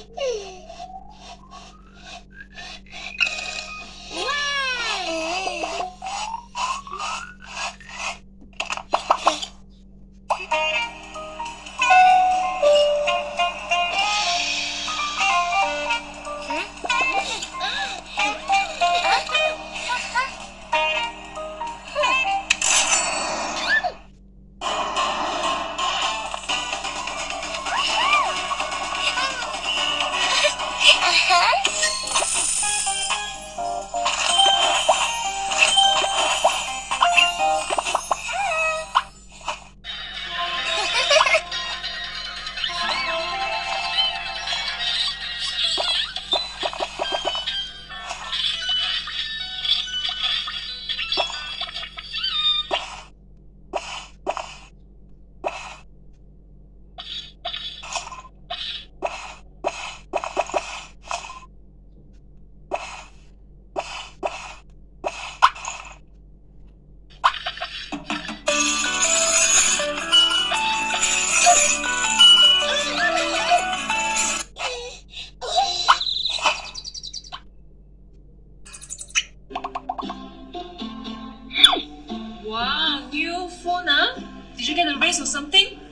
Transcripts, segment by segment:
Hey. Wow, Did you get a raise or something?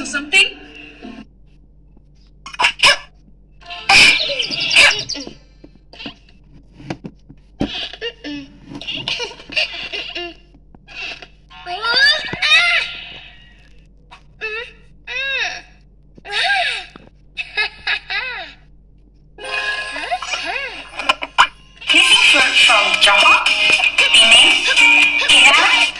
Or something? This is food from Johor, Penang, Penang,